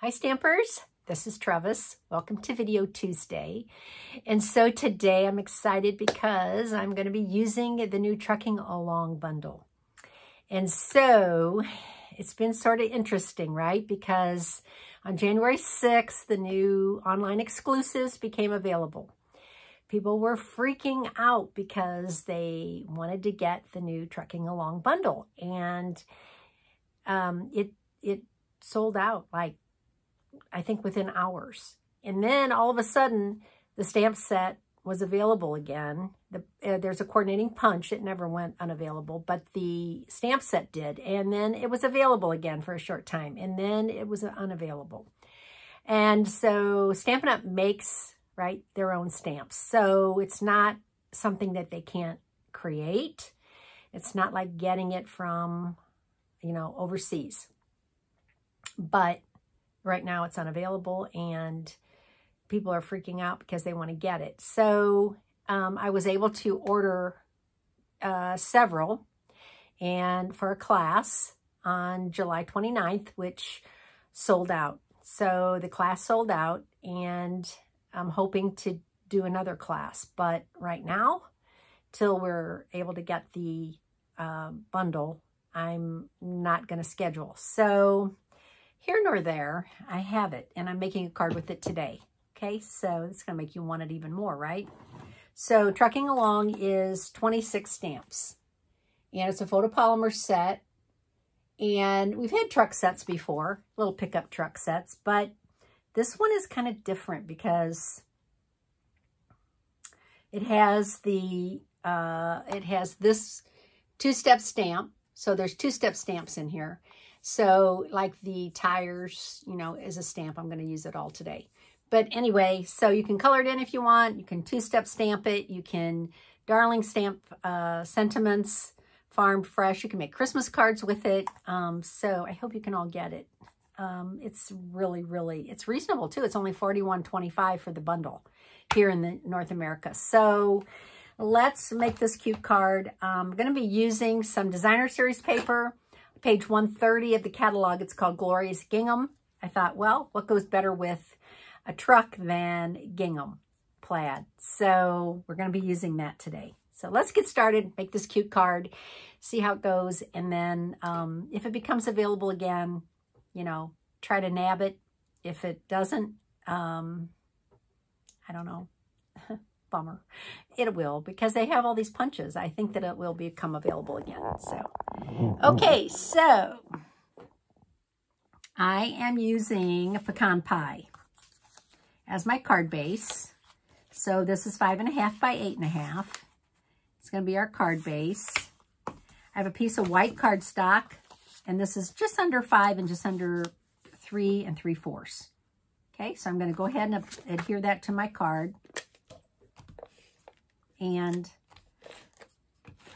Hi Stampers, this is Trevis. Welcome to Video Tuesday. And so today I'm excited because I'm going to be using the new Trucking Along bundle. And so it's been sort of interesting, right? Because on January 6th, the new online exclusives became available. People were freaking out because they wanted to get the new Trucking Along bundle. And um, it, it sold out like I think within hours. And then all of a sudden, the stamp set was available again. The, uh, there's a coordinating punch. It never went unavailable, but the stamp set did. And then it was available again for a short time. And then it was unavailable. And so Stampin' Up! makes, right, their own stamps. So it's not something that they can't create. It's not like getting it from, you know, overseas. But Right now it's unavailable and people are freaking out because they want to get it. So um, I was able to order uh, several and for a class on July 29th, which sold out. So the class sold out and I'm hoping to do another class. But right now, till we're able to get the uh, bundle, I'm not going to schedule. So here nor there, I have it, and I'm making a card with it today. Okay, so it's going to make you want it even more, right? So Trucking Along is 26 stamps, and it's a photopolymer set, and we've had truck sets before, little pickup truck sets, but this one is kind of different because it has the, uh, it has this two-step stamp, so there's two-step stamps in here. So like the tires, you know, as a stamp, I'm going to use it all today. But anyway, so you can color it in if you want. You can two-step stamp it. You can darling stamp uh, sentiments, farm fresh. You can make Christmas cards with it. Um, so I hope you can all get it. Um, it's really, really, it's reasonable too. It's only $41.25 for the bundle here in the North America. So let's make this cute card. I'm going to be using some designer series paper page 130 of the catalog. It's called Glorious Gingham. I thought, well, what goes better with a truck than gingham plaid? So we're going to be using that today. So let's get started, make this cute card, see how it goes. And then um, if it becomes available again, you know, try to nab it. If it doesn't, um, I don't know, bummer. It will because they have all these punches. I think that it will become available again. So, okay, so I am using a pecan pie as my card base. So this is five and a half by eight and a half. It's going to be our card base. I have a piece of white cardstock, and this is just under five and just under three and three fourths. Okay, so I'm going to go ahead and adhere that to my card and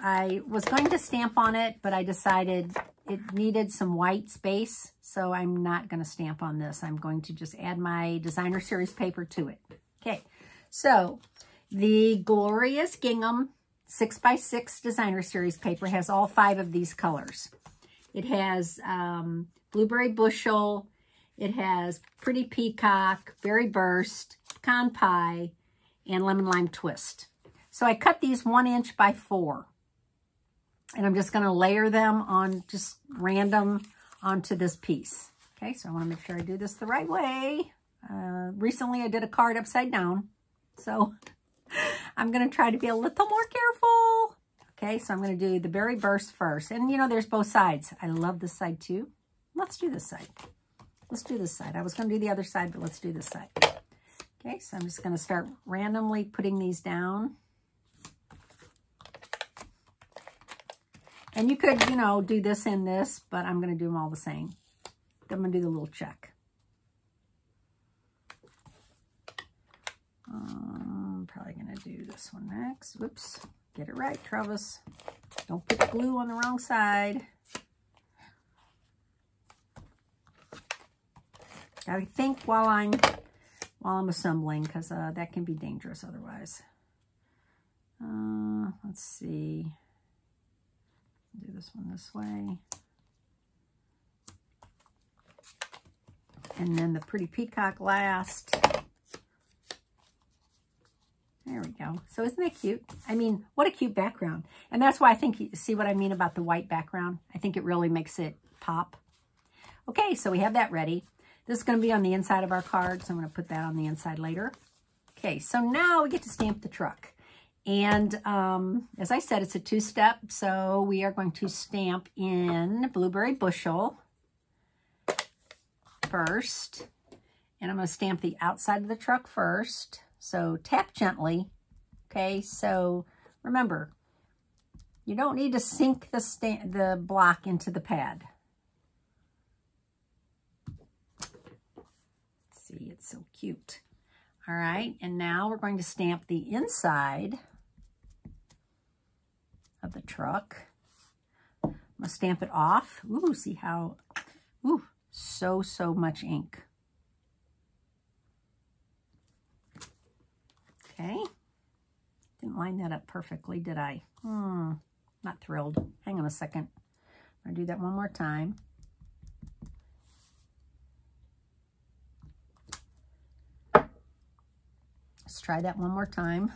I was going to stamp on it, but I decided it needed some white space, so I'm not going to stamp on this. I'm going to just add my designer series paper to it. Okay, so the Glorious Gingham 6x6 designer series paper has all five of these colors. It has um, Blueberry Bushel, it has Pretty Peacock, Berry Burst, Pecan Pie, and Lemon Lime Twist. So I cut these one inch by four. And I'm just going to layer them on just random onto this piece. Okay, so I want to make sure I do this the right way. Uh, recently I did a card upside down. So I'm going to try to be a little more careful. Okay, so I'm going to do the berry burst first. And, you know, there's both sides. I love this side, too. Let's do this side. Let's do this side. I was going to do the other side, but let's do this side. Okay, so I'm just going to start randomly putting these down. And you could, you know, do this and this, but I'm going to do them all the same. I'm going to do the little check. Um, I'm probably going to do this one next. Whoops. Get it right, Trevis. Don't put the glue on the wrong side. Gotta think while I'm while I'm assembling because uh, that can be dangerous otherwise. Uh, let's see. Do this one this way. And then the pretty peacock last. There we go. So isn't that cute? I mean, what a cute background. And that's why I think, you see what I mean about the white background? I think it really makes it pop. Okay, so we have that ready. This is going to be on the inside of our card, so I'm going to put that on the inside later. Okay, so now we get to stamp the truck. And um, as I said, it's a two-step, so we are going to stamp in Blueberry Bushel first. And I'm going to stamp the outside of the truck first. So tap gently. Okay, so remember, you don't need to sink the, the block into the pad. See, it's so cute. All right, and now we're going to stamp the inside of the truck. I'm to stamp it off. Ooh, see how, ooh, so, so much ink. Okay. Didn't line that up perfectly, did I? Hmm, not thrilled. Hang on a second. I'm to do that one more time. Let's try that one more time.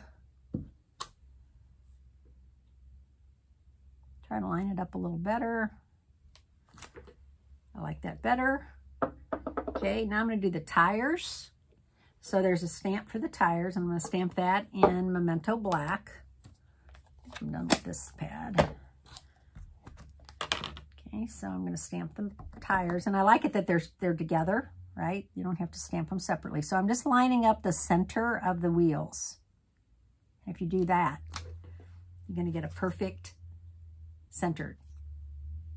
Try to line it up a little better. I like that better. Okay, now I'm going to do the tires. So there's a stamp for the tires. I'm going to stamp that in Memento Black. I'm done with this pad. Okay, so I'm going to stamp the tires. And I like it that they're, they're together, right? You don't have to stamp them separately. So I'm just lining up the center of the wheels. If you do that, you're going to get a perfect centered.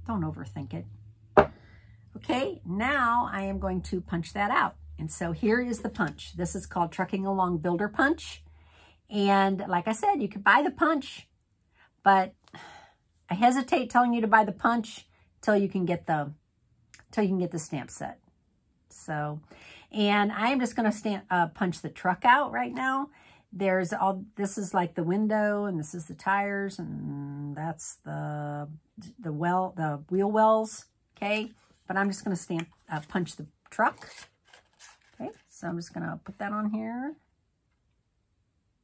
Don't overthink it. Okay, now I am going to punch that out. And so here is the punch. This is called Trucking Along Builder Punch. And like I said, you could buy the punch, but I hesitate telling you to buy the punch till you can get the till you can get the stamp set. So, and I am just going to uh, punch the truck out right now. There's all this is like the window, and this is the tires, and that's the the well the wheel wells. Okay, but I'm just going to stamp uh, punch the truck. Okay, so I'm just going to put that on here.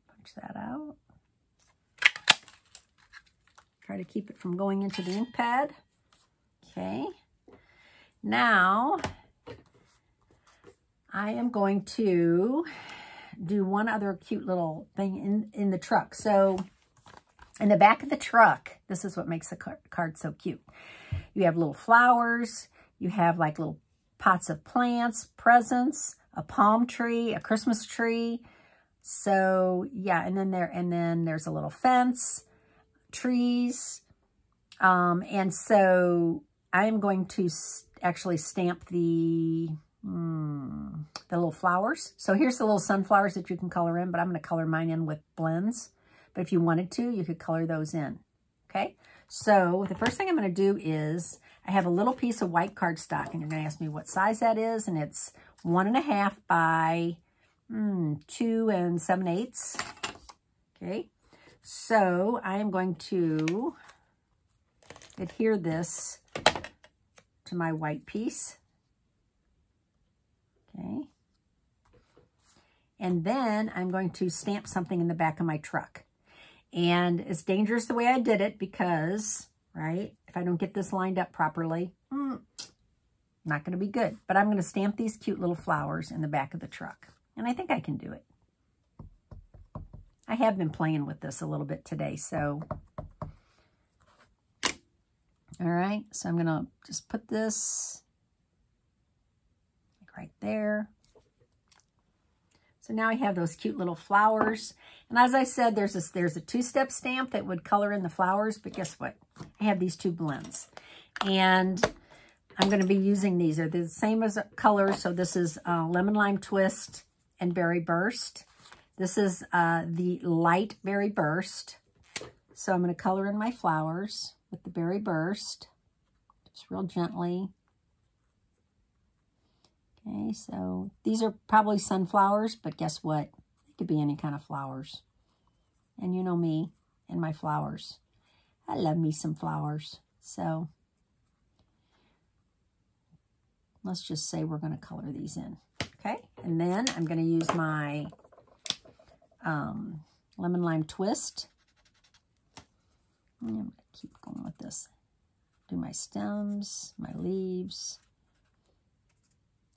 Punch that out. Try to keep it from going into the ink pad. Okay. Now, I am going to do one other cute little thing in, in the truck. So, in the back of the truck, this is what makes the card so cute. You have little flowers. You have like little pots of plants, presents, a palm tree, a Christmas tree. So yeah, and then there, and then there's a little fence, trees. Um, and so I am going to actually stamp the, hmm, the little flowers. So here's the little sunflowers that you can color in, but I'm going to color mine in with blends. But if you wanted to, you could color those in. Okay. So the first thing I'm going to do is I have a little piece of white cardstock, and you're going to ask me what size that is, and it's one and a half by mm, two and seven eighths. Okay, so I am going to adhere this to my white piece. Okay. And then I'm going to stamp something in the back of my truck. And it's dangerous the way I did it because, right, if I don't get this lined up properly, mm, not going to be good. But I'm going to stamp these cute little flowers in the back of the truck. And I think I can do it. I have been playing with this a little bit today, so... All right, so I'm going to just put this like right there. So now I have those cute little flowers. And as I said, there's a, there's a two-step stamp that would color in the flowers, but guess what? I have these two blends. And I'm going to be using these. They're the same as colors. So this is uh, Lemon Lime Twist and Berry Burst. This is uh, the Light Berry Burst. So I'm going to color in my flowers with the Berry Burst. Just real gently. Okay, so these are probably sunflowers, but guess what? They could be any kind of flowers. And you know me and my flowers. I love me some flowers. So, let's just say we're going to color these in. Okay, and then I'm going to use my um, lemon lime twist. I'm going to keep going with this. Do my stems, my leaves,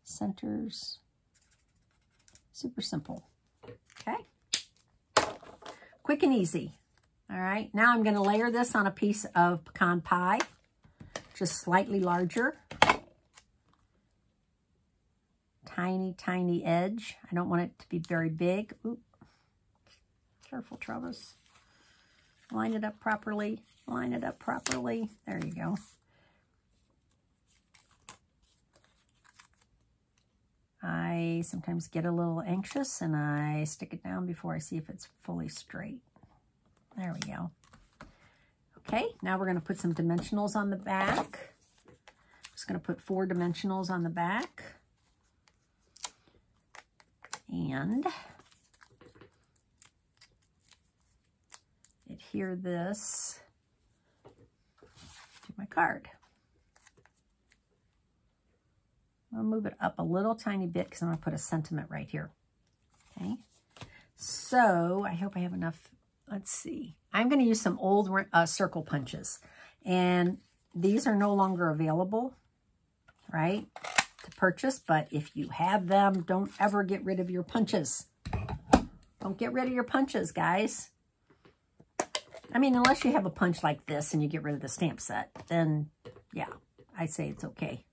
centers. Super simple. Okay. Quick and easy. All right. Now I'm going to layer this on a piece of pecan pie, just slightly larger. Tiny, tiny edge. I don't want it to be very big. Oop. Careful, Trevis. Line it up properly. Line it up properly. There you go. I sometimes get a little anxious and I stick it down before I see if it's fully straight. There we go. Okay, now we're going to put some dimensionals on the back. Just going to put four dimensionals on the back. And adhere this to my card. I'll move it up a little tiny bit because I'm going to put a sentiment right here. Okay. So I hope I have enough. Let's see. I'm going to use some old uh, circle punches. And these are no longer available, right, to purchase. But if you have them, don't ever get rid of your punches. Don't get rid of your punches, guys. I mean, unless you have a punch like this and you get rid of the stamp set, then yeah, I say it's okay.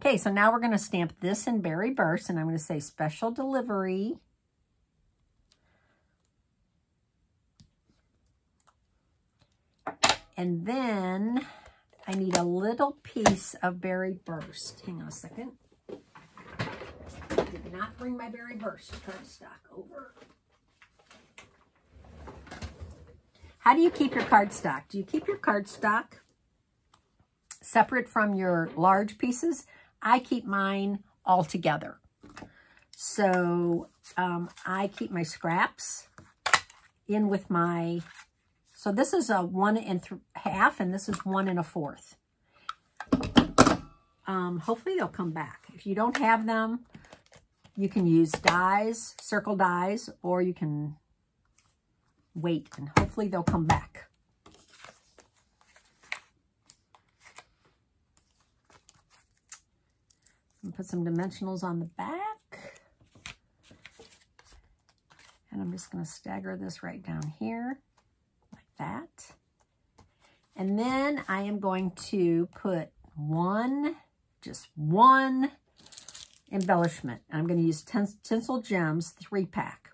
Okay, so now we're going to stamp this in Berry Burst, and I'm going to say special delivery. And then I need a little piece of Berry Burst. Hang on a second. I did not bring my Berry Burst cardstock over. How do you keep your cardstock? Do you keep your cardstock separate from your large pieces? I keep mine all together. So um, I keep my scraps in with my, so this is a one and half, and this is one and a fourth. Um, hopefully they'll come back. If you don't have them, you can use dies, circle dies, or you can wait, and hopefully they'll come back. And put some dimensionals on the back. And I'm just going to stagger this right down here, like that. And then I am going to put one, just one embellishment. I'm going to use Tinsel Gems 3-pack.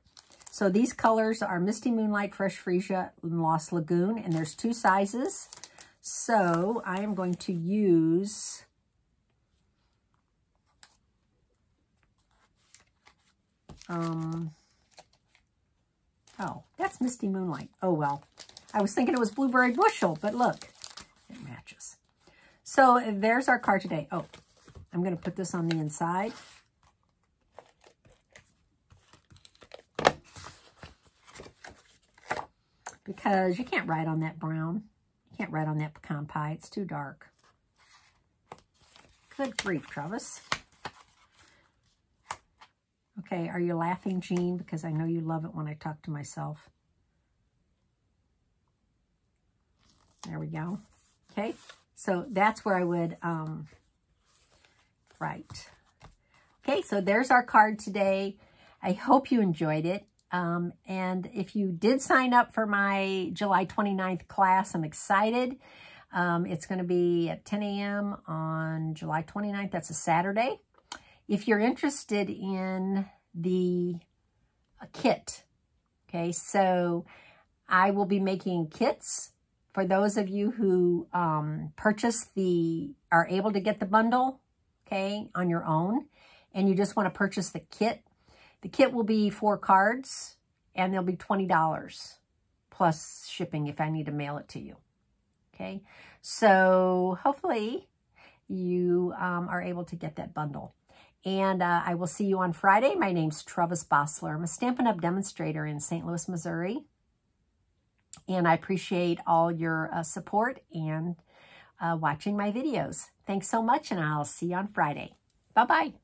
So these colors are Misty Moonlight, Fresh Freesia, and Lost Lagoon, and there's two sizes. So I am going to use Um, oh, that's Misty Moonlight. Oh, well. I was thinking it was Blueberry Bushel, but look, it matches. So there's our card today. Oh, I'm going to put this on the inside. Because you can't write on that brown. You can't write on that pecan pie. It's too dark. Good grief, Trevis. Okay, are you laughing, Jean? Because I know you love it when I talk to myself. There we go. Okay, so that's where I would um, write. Okay, so there's our card today. I hope you enjoyed it. Um, and if you did sign up for my July 29th class, I'm excited. Um, it's going to be at 10 a.m. on July 29th. That's a Saturday. If you're interested in the kit, okay, so I will be making kits for those of you who um, purchase the, are able to get the bundle, okay, on your own, and you just want to purchase the kit. The kit will be four cards, and they'll be $20 plus shipping if I need to mail it to you, okay? So hopefully you um, are able to get that bundle. And uh, I will see you on Friday. My name's Trevis Bossaller. I'm a Stampin' Up! demonstrator in St. Louis, Missouri. And I appreciate all your uh, support and uh, watching my videos. Thanks so much, and I'll see you on Friday. Bye-bye.